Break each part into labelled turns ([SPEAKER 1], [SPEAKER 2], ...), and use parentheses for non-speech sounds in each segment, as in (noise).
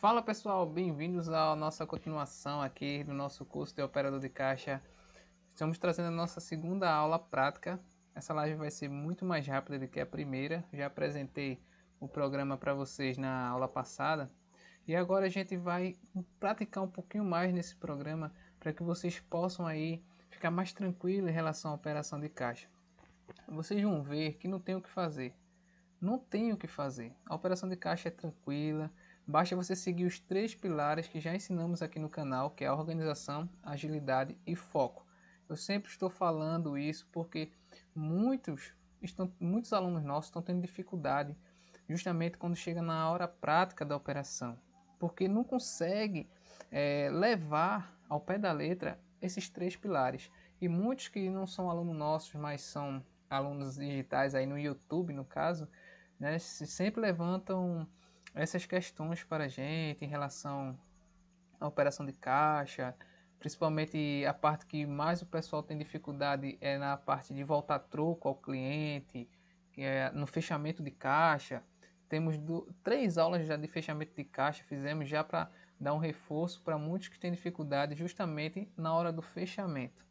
[SPEAKER 1] Fala pessoal, bem-vindos à nossa continuação aqui do nosso curso de operador de caixa. Estamos trazendo a nossa segunda aula prática. Essa live vai ser muito mais rápida do que a primeira. Já apresentei o programa para vocês na aula passada. E agora a gente vai praticar um pouquinho mais nesse programa para que vocês possam aí ficar mais tranquilo em relação à operação de caixa. Vocês vão ver que não tem o que fazer. Não tem o que fazer. A operação de caixa é tranquila. Basta você seguir os três pilares que já ensinamos aqui no canal, que é a organização, agilidade e foco. Eu sempre estou falando isso porque muitos, estão, muitos alunos nossos estão tendo dificuldade justamente quando chega na hora prática da operação, porque não consegue é, levar ao pé da letra esses três pilares. E muitos que não são alunos nossos, mas são alunos digitais aí no YouTube, no caso, né, sempre levantam essas questões para a gente em relação à operação de caixa, principalmente a parte que mais o pessoal tem dificuldade é na parte de voltar troco ao cliente, é no fechamento de caixa. Temos do, três aulas já de fechamento de caixa, fizemos já para dar um reforço para muitos que têm dificuldade justamente na hora do fechamento.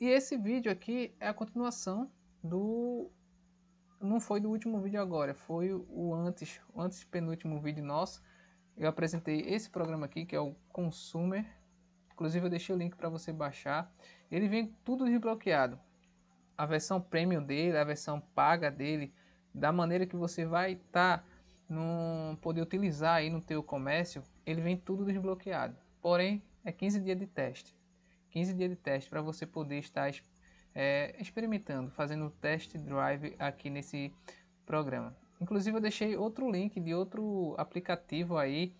[SPEAKER 1] E esse vídeo aqui é a continuação do não foi do último vídeo agora, foi o antes, o antes penúltimo vídeo nosso. Eu apresentei esse programa aqui que é o Consumer. Inclusive eu deixei o link para você baixar. Ele vem tudo desbloqueado. A versão premium dele, a versão paga dele, da maneira que você vai estar tá no poder utilizar aí no teu comércio, ele vem tudo desbloqueado. Porém, é 15 dias de teste. 15 dias de teste para você poder estar é, experimentando, fazendo test drive aqui nesse programa. Inclusive eu deixei outro link de outro aplicativo aí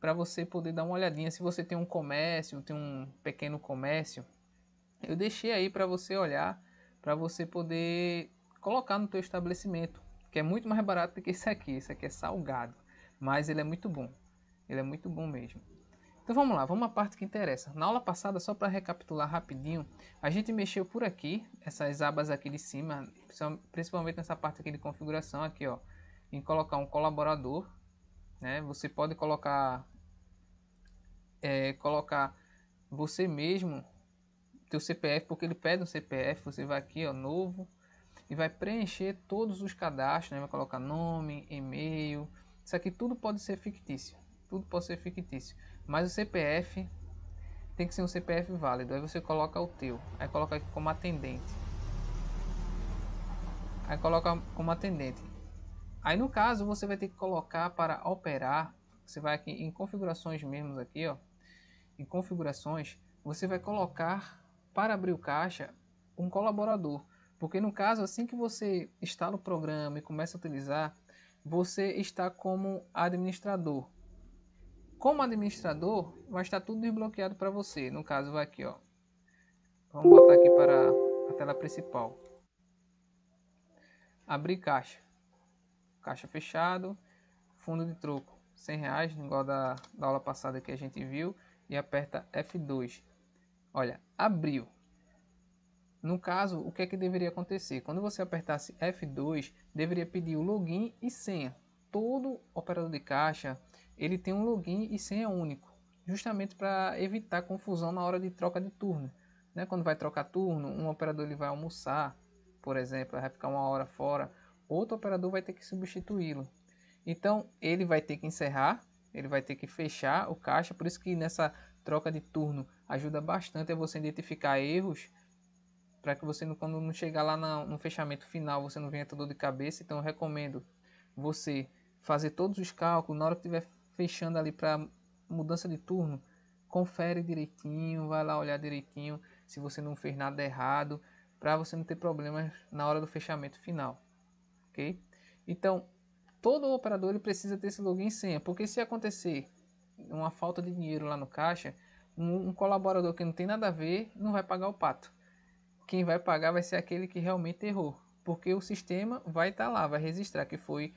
[SPEAKER 1] para você poder dar uma olhadinha. Se você tem um comércio, tem um pequeno comércio, eu deixei aí para você olhar, para você poder colocar no teu estabelecimento, que é muito mais barato do que esse aqui. Esse aqui é salgado, mas ele é muito bom. Ele é muito bom mesmo. Então vamos lá, vamos à parte que interessa. Na aula passada, só para recapitular rapidinho, a gente mexeu por aqui, essas abas aqui de cima, principalmente nessa parte aqui de configuração aqui, ó, em colocar um colaborador, né? Você pode colocar é, colocar você mesmo teu CPF, porque ele pede um CPF, você vai aqui, ó, novo, e vai preencher todos os cadastros, né? Vai colocar nome, e-mail, isso aqui tudo pode ser fictício, tudo pode ser fictício. Mas o CPF tem que ser um CPF válido. Aí você coloca o teu. Aí coloca aqui como atendente. Aí coloca como atendente. Aí no caso você vai ter que colocar para operar. Você vai aqui em configurações mesmo aqui, ó. Em configurações, você vai colocar para abrir o caixa um colaborador. Porque no caso, assim que você instala o programa e começa a utilizar, você está como administrador. Como administrador, vai estar tudo desbloqueado para você. No caso, vai aqui, ó. Vamos botar aqui para a tela principal. Abrir caixa. Caixa fechado. Fundo de troco. 100 reais, igual da, da aula passada que a gente viu. E aperta F2. Olha, abriu. No caso, o que é que deveria acontecer? Quando você apertasse F2, deveria pedir o login e senha. Todo operador de caixa ele tem um login e senha único, justamente para evitar confusão na hora de troca de turno. Né? Quando vai trocar turno, um operador ele vai almoçar, por exemplo, vai ficar uma hora fora, outro operador vai ter que substituí-lo. Então ele vai ter que encerrar, ele vai ter que fechar o caixa, por isso que nessa troca de turno ajuda bastante a você identificar erros para que você quando não chegar lá no fechamento final você não venha todo de cabeça. Então eu recomendo você fazer todos os cálculos na hora que tiver fechando ali para mudança de turno, confere direitinho, vai lá olhar direitinho se você não fez nada errado, para você não ter problemas na hora do fechamento final, ok? Então, todo operador ele precisa ter esse login e senha, porque se acontecer uma falta de dinheiro lá no caixa, um, um colaborador que não tem nada a ver não vai pagar o pato. Quem vai pagar vai ser aquele que realmente errou, porque o sistema vai estar tá lá, vai registrar que foi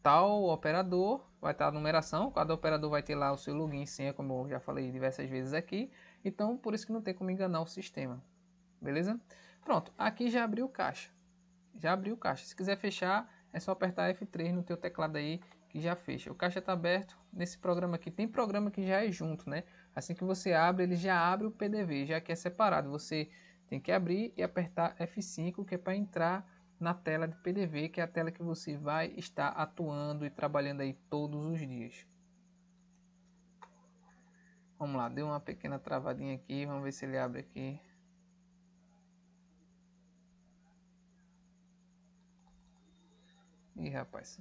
[SPEAKER 1] tal operador, vai estar a numeração, cada operador vai ter lá o seu login e senha, como eu já falei diversas vezes aqui. Então, por isso que não tem como enganar o sistema. Beleza? Pronto, aqui já abriu o caixa. Já abriu o caixa. Se quiser fechar, é só apertar F3 no teu teclado aí, que já fecha. O caixa está aberto. Nesse programa aqui tem programa que já é junto, né? Assim que você abre, ele já abre o PDV, já que é separado. Você tem que abrir e apertar F5, que é para entrar na tela de PDV, que é a tela que você vai estar atuando e trabalhando aí todos os dias. Vamos lá, deu uma pequena travadinha aqui, vamos ver se ele abre aqui. Ih, rapaz.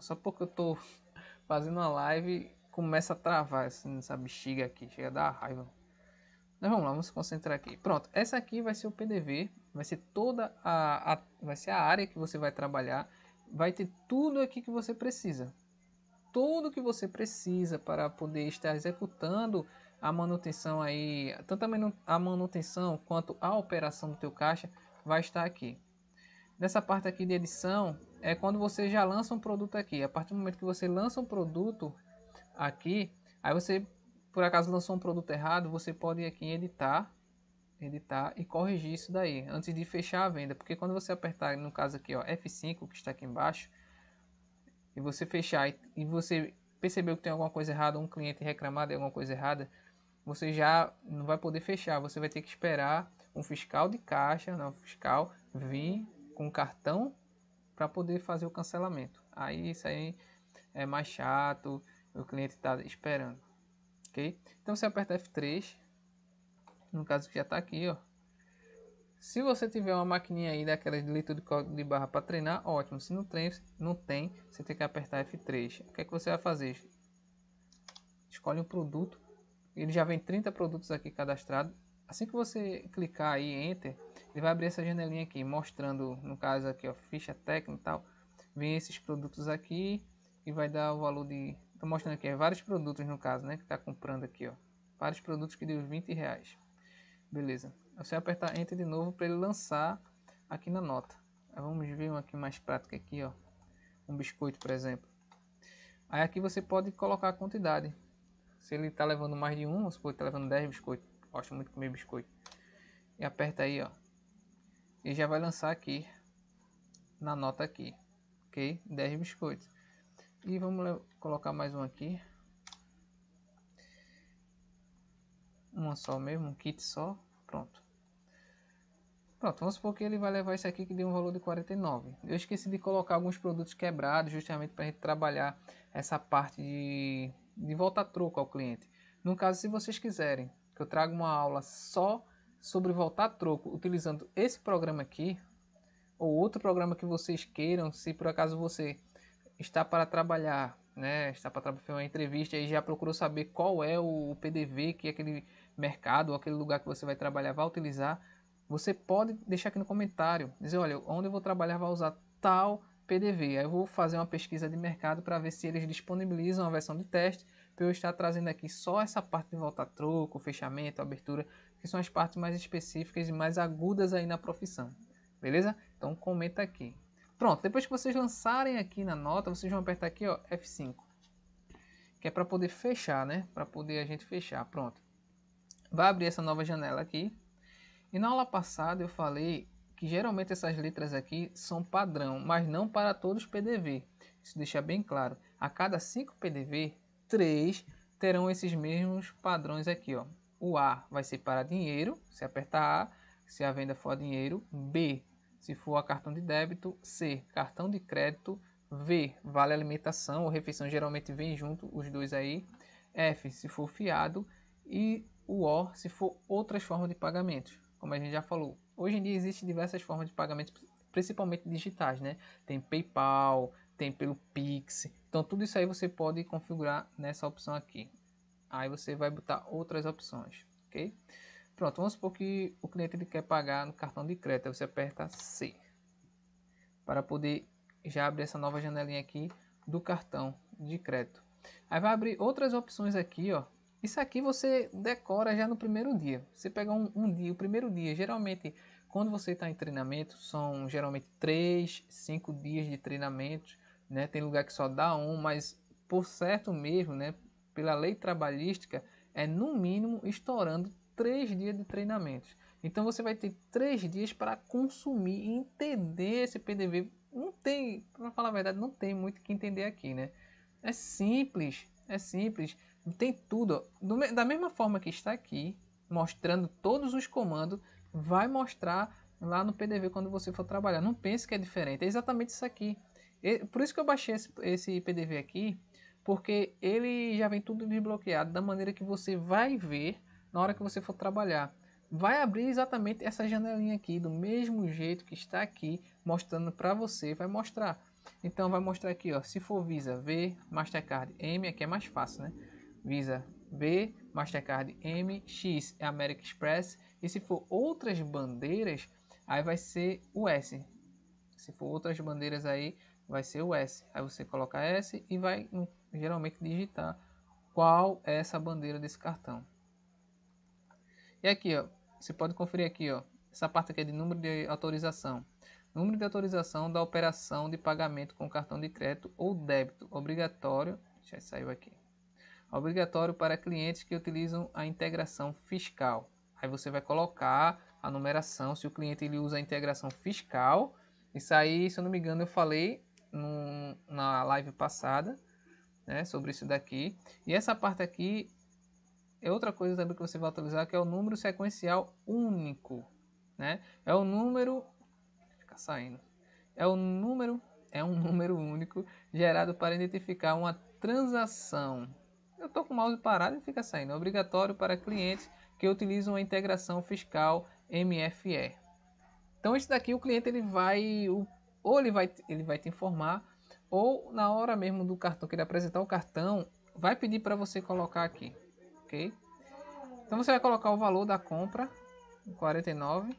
[SPEAKER 1] Só porque eu tô (laughs) fazendo uma live começa a travar assim, essa bexiga aqui, chega a dar raiva. Mas vamos lá, vamos se concentrar aqui. Pronto, essa aqui vai ser o PDV, vai ser toda a, a vai ser a área que você vai trabalhar, vai ter tudo aqui que você precisa tudo que você precisa para poder estar executando a manutenção aí, tanto a manutenção quanto a operação do teu caixa vai estar aqui. Nessa parte aqui de edição é quando você já lança um produto aqui. A partir do momento que você lança um produto aqui, aí você por acaso lançou um produto errado, você pode aqui em editar, editar e corrigir isso daí antes de fechar a venda, porque quando você apertar no caso aqui, ó, F5 que está aqui embaixo, e você fechar e você percebeu que tem alguma coisa errada, um cliente reclamar de alguma coisa errada, você já não vai poder fechar, você vai ter que esperar um fiscal de caixa, não, fiscal vir com cartão para poder fazer o cancelamento. Aí isso aí é mais chato, o cliente está esperando, ok? Então você aperta F3, no caso que já está aqui, ó, se você tiver uma maquininha aí daquelas de leitura de código de barra para treinar, ótimo. Se não tem, não tem, você tem que apertar F3. O que é que você vai fazer? Escolhe um produto. Ele já vem 30 produtos aqui cadastrados. Assim que você clicar aí Enter, ele vai abrir essa janelinha aqui, mostrando, no caso aqui, ó, ficha técnica e tal. Vem esses produtos aqui e vai dar o valor de... Estou mostrando aqui, é vários produtos no caso, né? Que está comprando aqui, ó. Vários produtos que deu 20 reais. Beleza. Você apertar Enter de novo para ele lançar aqui na nota. Vamos ver um aqui mais prático aqui, ó. Um biscoito, por exemplo. Aí aqui você pode colocar a quantidade. Se ele está levando mais de um, supor que está levando 10 biscoitos. Gosto muito de comer biscoito. E aperta aí, ó. E já vai lançar aqui na nota aqui. Ok? 10 biscoitos. E vamos colocar mais um aqui. Uma só mesmo, um kit só. Pronto. Pronto, vamos supor que ele vai levar isso aqui que deu um valor de 49. Eu esqueci de colocar alguns produtos quebrados justamente para a gente trabalhar essa parte de, de volta troco ao cliente. No caso, se vocês quiserem que eu traga uma aula só sobre voltar troco utilizando esse programa aqui, ou outro programa que vocês queiram, se por acaso você está para trabalhar, né, está para fazer uma entrevista e já procurou saber qual é o PDV que aquele mercado ou aquele lugar que você vai trabalhar vai utilizar, você pode deixar aqui no comentário, dizer, olha, onde eu vou trabalhar vai usar tal PDV. Aí eu vou fazer uma pesquisa de mercado para ver se eles disponibilizam a versão de teste, para eu estar trazendo aqui só essa parte de volta troco, fechamento, abertura, que são as partes mais específicas e mais agudas aí na profissão. Beleza? Então comenta aqui. Pronto, depois que vocês lançarem aqui na nota, vocês vão apertar aqui, ó, F5. Que é para poder fechar, né? Para poder a gente fechar. Pronto. Vai abrir essa nova janela aqui. E na aula passada eu falei que geralmente essas letras aqui são padrão, mas não para todos os PDV. Isso deixa bem claro. A cada 5 PDV, 3 terão esses mesmos padrões aqui. Ó. O A vai ser para dinheiro, se apertar A, se a venda for dinheiro. B, se for a cartão de débito. C, cartão de crédito. V, vale alimentação ou refeição, geralmente vem junto os dois aí. F, se for fiado. E o O, se for outras formas de pagamentos como a gente já falou. Hoje em dia existem diversas formas de pagamento, principalmente digitais, né? Tem PayPal, tem pelo Pix. Então tudo isso aí você pode configurar nessa opção aqui. Aí você vai botar outras opções, ok? Pronto, vamos supor que o cliente ele quer pagar no cartão de crédito. Você aperta C para poder já abrir essa nova janelinha aqui do cartão de crédito. Aí vai abrir outras opções aqui, ó, isso aqui você decora já no primeiro dia. Você pega um, um dia, o primeiro dia, geralmente quando você está em treinamento, são geralmente 3, 5 dias de treinamento, né? Tem lugar que só dá um, mas por certo mesmo, né? Pela lei trabalhística, é no mínimo estourando 3 dias de treinamento. Então você vai ter três dias para consumir e entender esse PDV. Não tem, para falar a verdade, não tem muito que entender aqui, né? É simples, é simples. Tem tudo. Do, da mesma forma que está aqui, mostrando todos os comandos, vai mostrar lá no PDV quando você for trabalhar. Não pense que é diferente, é exatamente isso aqui. Por isso que eu baixei esse, esse PDV aqui, porque ele já vem tudo desbloqueado da maneira que você vai ver na hora que você for trabalhar. Vai abrir exatamente essa janelinha aqui, do mesmo jeito que está aqui, mostrando para você, vai mostrar. Então vai mostrar aqui, ó, se for Visa V, Mastercard M, aqui é mais fácil, né? Visa B, Mastercard M, X é American Express, e se for outras bandeiras, aí vai ser o S. Se for outras bandeiras aí, vai ser o S. Aí você coloca S e vai hum, geralmente digitar qual é essa bandeira desse cartão. E aqui, ó, você pode conferir aqui, ó, essa parte aqui é de número de autorização. Número de autorização da operação de pagamento com cartão de crédito ou débito obrigatório. Já saiu aqui. Obrigatório para clientes que utilizam a integração fiscal. Aí você vai colocar a numeração, se o cliente ele usa a integração fiscal. Isso aí, se eu não me engano, eu falei no, na live passada, né, sobre isso daqui. E essa parte aqui é outra coisa também que você vai utilizar, que é o número sequencial único, né? É o número fica saindo. É o número é um (laughs) número único gerado para identificar uma transação. Eu estou com o mouse parado e fica saindo. É obrigatório para clientes que utilizam a integração fiscal MFE. Então isso daqui o cliente ele vai ou ele vai ele vai te informar ou na hora mesmo do cartão que ele apresentar o cartão vai pedir para você colocar aqui ok? Então você vai colocar o valor da compra, 49,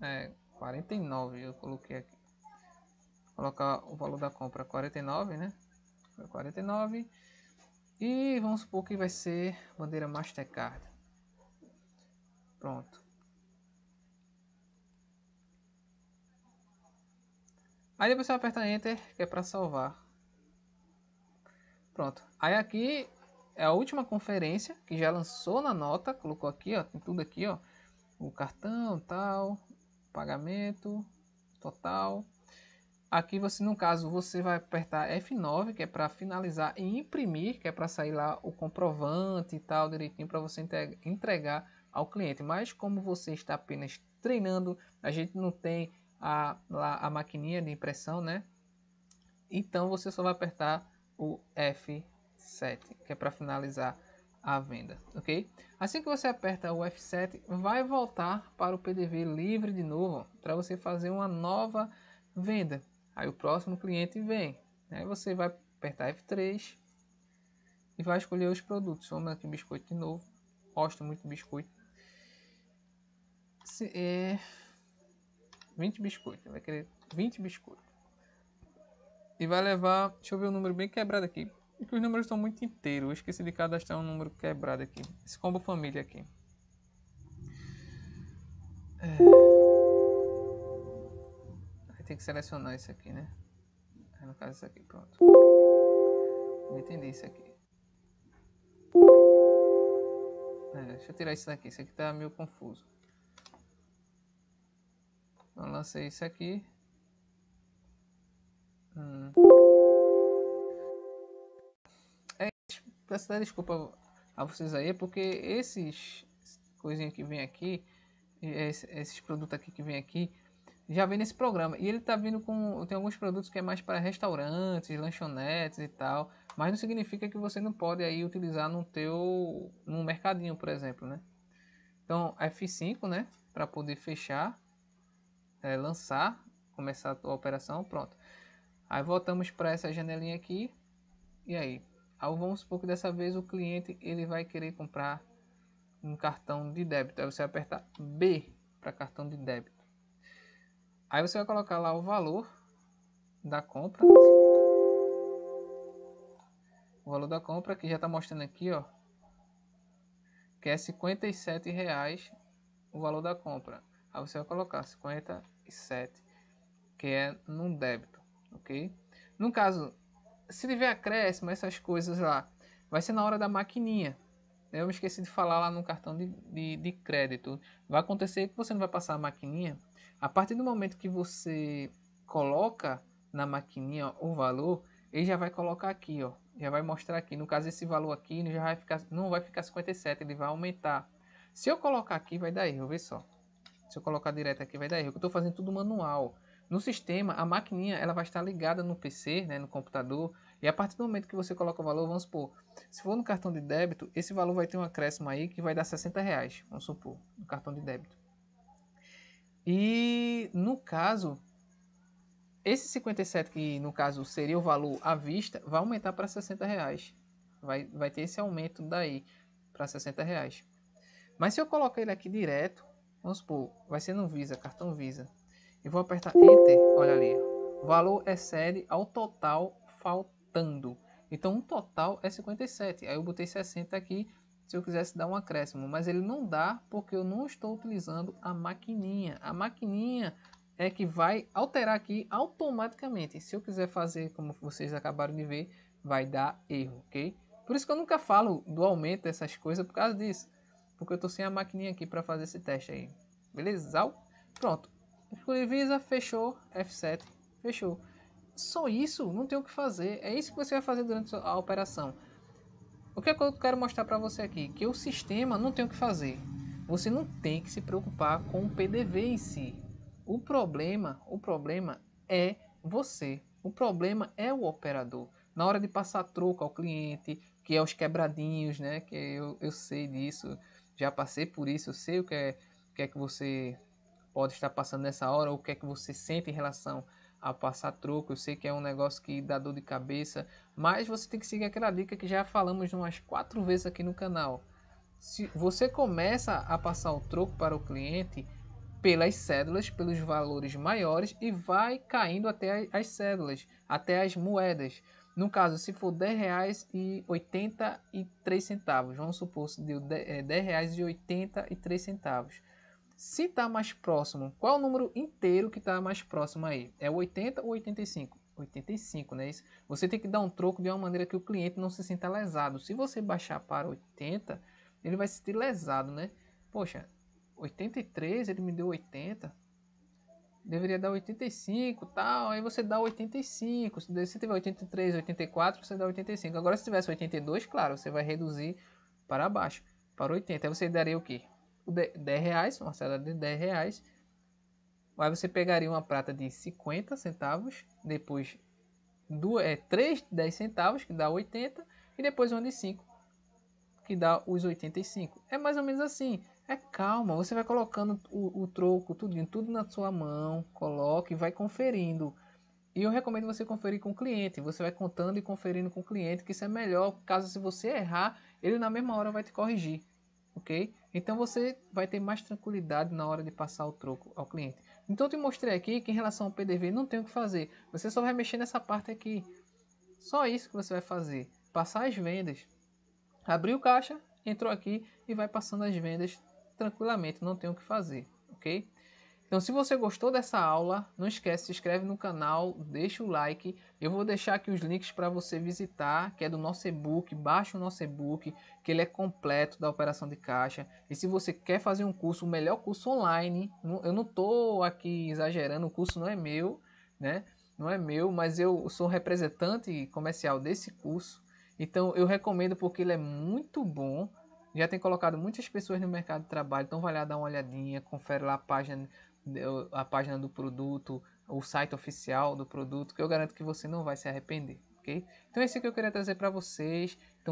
[SPEAKER 1] é, 49 eu coloquei aqui. Colocar o valor da compra 49, né? 49. E vamos supor que vai ser bandeira Mastercard. Pronto. Aí depois você aperta Enter, que é para salvar. Pronto. Aí aqui é a última conferência que já lançou na nota, colocou aqui, ó, tem tudo aqui, ó, o cartão, tal, pagamento, total. Aqui você, no caso, você vai apertar F9, que é para finalizar e imprimir, que é para sair lá o comprovante e tal direitinho para você entregar ao cliente. Mas como você está apenas treinando, a gente não tem a, lá, a maquininha de impressão, né? Então você só vai apertar o F9. 7, que é para finalizar a venda, ok? Assim que você aperta o F7, vai voltar para o PDV livre de novo, para você fazer uma nova venda. Aí o próximo cliente vem, aí você vai apertar F3 e vai escolher os produtos. Vamos aqui biscoito de novo, gosto muito de biscoito. Se é 20 biscoitos, vai querer 20 biscoitos. E vai levar, deixa eu ver o um número bem quebrado aqui, e que os números estão muito inteiros. Eu esqueci de cadastrar um número quebrado aqui. Esse combo família aqui. É... Tem que selecionar isso aqui, né? Aí no caso isso aqui, pronto. Não entendi isso aqui. É, deixa eu tirar isso daqui. Isso aqui tá meio confuso. Então lancei isso aqui. Hum. Peço até desculpa a vocês aí, porque esses coisinhas que vem aqui, esses produtos aqui que vem aqui, já vem nesse programa. E ele tá vindo com. Tem alguns produtos que é mais para restaurantes, lanchonetes e tal. Mas não significa que você não pode aí utilizar no teu. no mercadinho, por exemplo, né? Então F5, né? Para poder fechar, é, lançar, começar a operação, pronto. Aí voltamos para essa janelinha aqui. E aí, Aí vamos supor que dessa vez o cliente ele vai querer comprar um cartão de débito. Aí você vai apertar B para cartão de débito. Aí você vai colocar lá o valor da compra. O valor da compra que já está mostrando aqui, ó, que é 57 reais o valor da compra. Aí você vai colocar 57, que é num débito, ok? No caso se tiver acréscimo, essas coisas lá, vai ser na hora da maquininha, eu me esqueci de falar lá no cartão de, de, de crédito. Vai acontecer que você não vai passar a maquininha. A partir do momento que você coloca na maquininha o valor, ele já vai colocar aqui, ó. Já vai mostrar aqui. No caso, esse valor aqui já vai ficar, não vai ficar 57, ele vai aumentar. Se eu colocar aqui, vai dar erro, vê só. Se eu colocar direto aqui, vai dar erro. Eu estou fazendo tudo manual. No sistema, a maquininha ela vai estar ligada no PC, né, no computador. E a partir do momento que você coloca o valor, vamos supor, se for no cartão de débito, esse valor vai ter um acréscimo aí que vai dar 60 reais, vamos supor, no cartão de débito. E no caso, esse 57 que no caso seria o valor à vista, vai aumentar para 60 reais. Vai, vai ter esse aumento daí para 60 reais. Mas se eu colocar ele aqui direto, vamos supor, vai ser no Visa, cartão Visa e vou apertar Enter, olha ali, o valor excede ao total faltando. Então o total é 57, aí eu botei 60 aqui se eu quisesse dar um acréscimo, mas ele não dá porque eu não estou utilizando a maquininha. A maquininha é que vai alterar aqui automaticamente. Se eu quiser fazer como vocês acabaram de ver, vai dar erro, ok? Por isso que eu nunca falo do aumento dessas coisas por causa disso. Porque eu estou sem a maquininha aqui para fazer esse teste aí. Beleza? Pronto. Escolhi Visa, fechou, F7, fechou. Só isso, não tem o que fazer. É isso que você vai fazer durante a operação. O que, é que eu quero mostrar para você aqui? Que o sistema não tem o que fazer. Você não tem que se preocupar com o PDV em si. O problema, o problema é você. O problema é o operador. Na hora de passar troco ao cliente, que é os quebradinhos, né? Que eu, eu sei disso, já passei por isso, eu sei o que é, o que, é que você pode estar passando nessa hora, ou o que é que você sente em relação a passar troco. Eu sei que é um negócio que dá dor de cabeça, mas você tem que seguir aquela dica que já falamos umas quatro vezes aqui no canal. Se você começa a passar o troco para o cliente pelas cédulas, pelos valores maiores e vai caindo até as cédulas, até as moedas. No caso, se for R$ 10,83, vamos supor que deu R$ 10,83. Se está mais próximo, qual é o número inteiro que está mais próximo aí? É 80 ou 85? 85, né? Isso. Você tem que dar um troco de uma maneira que o cliente não se sinta lesado. Se você baixar para 80, ele vai se sentir lesado, né? Poxa, 83, ele me deu 80. Deveria dar 85 tal. Aí você dá 85. Se tiver 83, 84, você dá 85. Agora, se tivesse 82, claro, você vai reduzir para baixo, para 80. Aí você daria o quê? 10 reais, uma cédula de 10 reais. Aí você pegaria uma prata de 50 centavos, depois duas, é, 3 10 centavos, que dá 80, e depois uma de 5, que dá os 85. É mais ou menos assim. É calma, você vai colocando o, o troco, tudo, tudo na sua mão, coloque e vai conferindo. E eu recomendo você conferir com o cliente. Você vai contando e conferindo com o cliente, que isso é melhor. Caso se você errar, ele na mesma hora vai te corrigir ok? Então você vai ter mais tranquilidade na hora de passar o troco ao cliente. Então eu te mostrei aqui que em relação ao PDV não tem o que fazer. Você só vai mexer nessa parte aqui. Só isso que você vai fazer. Passar as vendas. Abrir o caixa, entrou aqui e vai passando as vendas tranquilamente. Não tem o que fazer, ok? Então, se você gostou dessa aula, não esquece, se inscreve no canal, deixa o like. Eu vou deixar aqui os links para você visitar, que é do nosso e-book. Baixa o nosso e-book, que ele é completo da operação de caixa. E se você quer fazer um curso, o melhor curso online, eu não estou aqui exagerando, o curso não é meu, né? Não é meu, mas eu sou representante comercial desse curso. Então, eu recomendo porque ele é muito bom. Já tem colocado muitas pessoas no mercado de trabalho, então vai lá dar uma olhadinha, confere lá a página a página do produto, o site oficial do produto, que eu garanto que você não vai se arrepender, ok? Então esse que eu queria trazer para vocês.